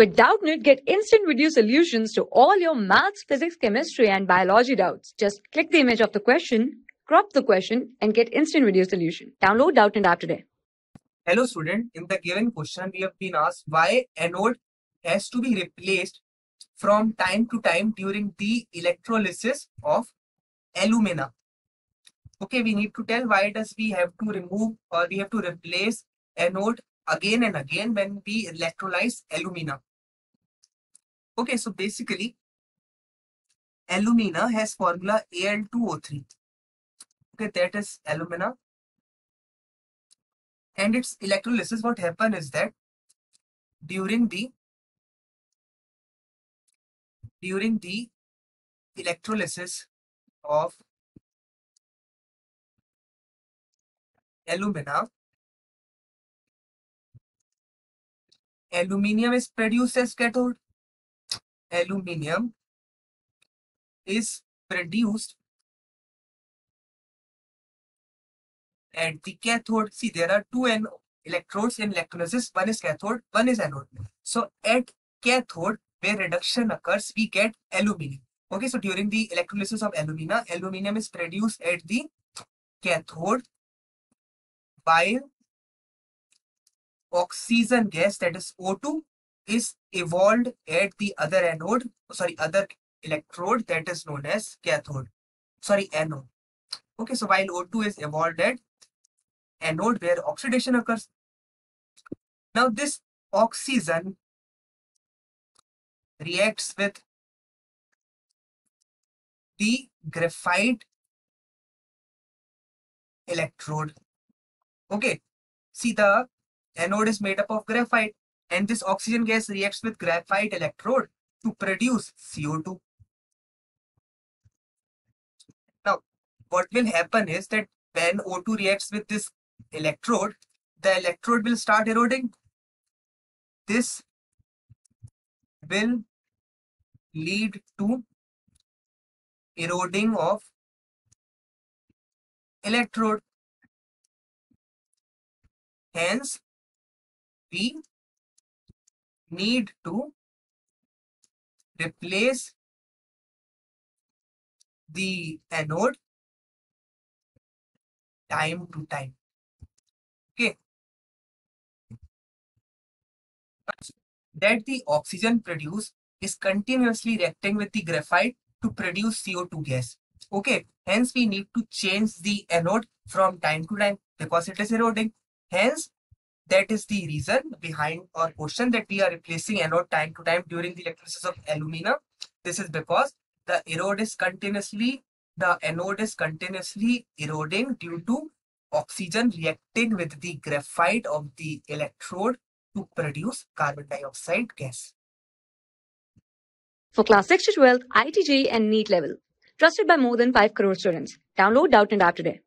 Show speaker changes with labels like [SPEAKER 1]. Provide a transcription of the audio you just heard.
[SPEAKER 1] With Doubtnut, get instant video solutions to all your maths, physics, chemistry, and biology doubts. Just click the image of the question, crop the question, and get instant video solution. Download Doubtnut app today.
[SPEAKER 2] Hello student, in the given question we have been asked why anode has to be replaced from time to time during the electrolysis of alumina. Okay, we need to tell why does we have to remove or we have to replace anode again and again when we electrolyze alumina. Okay, so basically alumina has formula Al2O3. Okay, that is alumina. And its electrolysis, what happen is that during the during the electrolysis of alumina, aluminium is produced as cathode. Aluminium is produced at the cathode. See, there are two electrodes in electrolysis. One is cathode, one is anode. So at cathode, where reduction occurs, we get aluminium. Okay, so during the electrolysis of alumina, aluminium is produced at the cathode while oxygen gas that is O2 is evolved at the other anode, sorry, other electrode that is known as cathode, sorry, anode. Okay, so while O2 is evolved at anode where oxidation occurs. Now this oxygen reacts with the graphite electrode. Okay, see the anode is made up of graphite and this oxygen gas reacts with graphite electrode to produce CO2. Now, what will happen is that when O2 reacts with this electrode, the electrode will start eroding. This will lead to eroding of electrode. Hence, we need to replace the anode time to time. Okay. That the oxygen produced is continuously reacting with the graphite to produce CO2 gas. Okay, hence we need to change the anode from time to time because it is eroding. Hence, that is the reason behind our question that we are replacing anode time to time during the electrolysis of alumina. This is because the erode is continuously, the anode is continuously eroding due to oxygen reacting with the graphite of the electrode to produce carbon dioxide gas.
[SPEAKER 1] For class 6 to 12, IIT JEE and NEET level. Trusted by more than 5 crore students. Download Doubtnut app today.